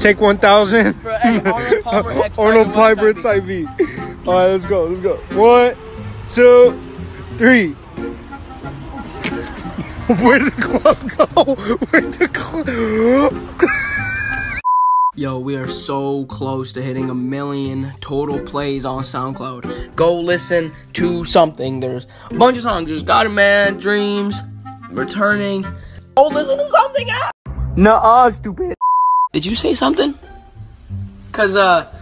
Take 1,000. Hey, Arnold Palmer Arnold Tiger Piper Woods X IV. All right, let's go. Let's go. One, two, three. Where did the club go? Where did the club? Yo, we are so close to hitting a million total plays on SoundCloud. Go listen to something. There's a bunch of songs. There's God a Man, Dreams, Returning. Go listen to something else. Nuh-uh, stupid. Did you say something? Cause uh,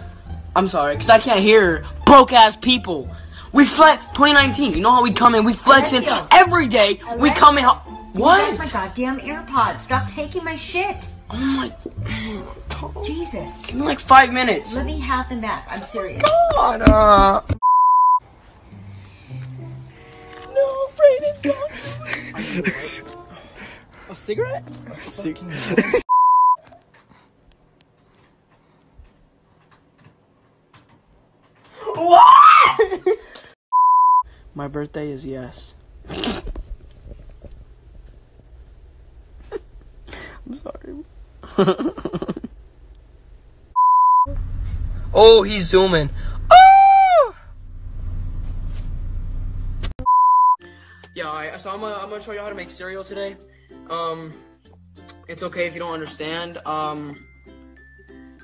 I'm sorry, cause I can't hear broke ass people. We flex 2019. You know how we come in? We flexing Alessio. every day. We come in. ho- Where's my What? goddamn AirPods? Stop taking my shit. Oh my. Jesus. Give me like five minutes. Let me have them back. I'm serious. God, uh. No, Brayden, don't. A cigarette? what? My birthday is yes. I'm sorry. oh, he's zooming. Oh! Yeah, alright, so I'm gonna, I'm gonna show you how to make cereal today. Um, it's okay if you don't understand. Um,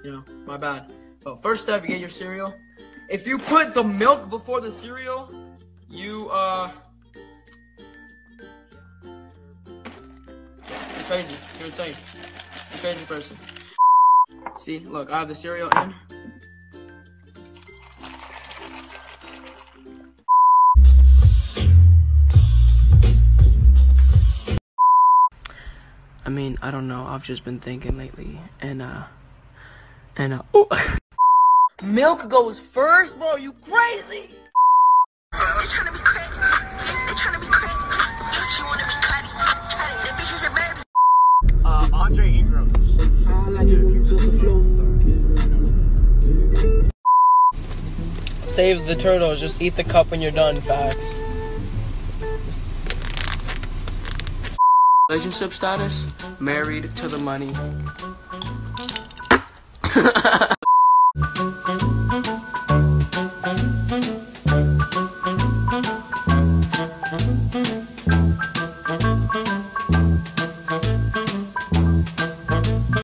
you know, my bad. But first step, you get your cereal. If you put the milk before the cereal, you, uh, you're crazy. You're insane. You're a crazy person. See, look, I have the cereal in. I mean, I don't know. I've just been thinking lately, and uh, and uh, oh. milk goes first, bro. You crazy? straight Save the turtles. Just eat the cup when you're done. Facts. Relationship status: married to the money.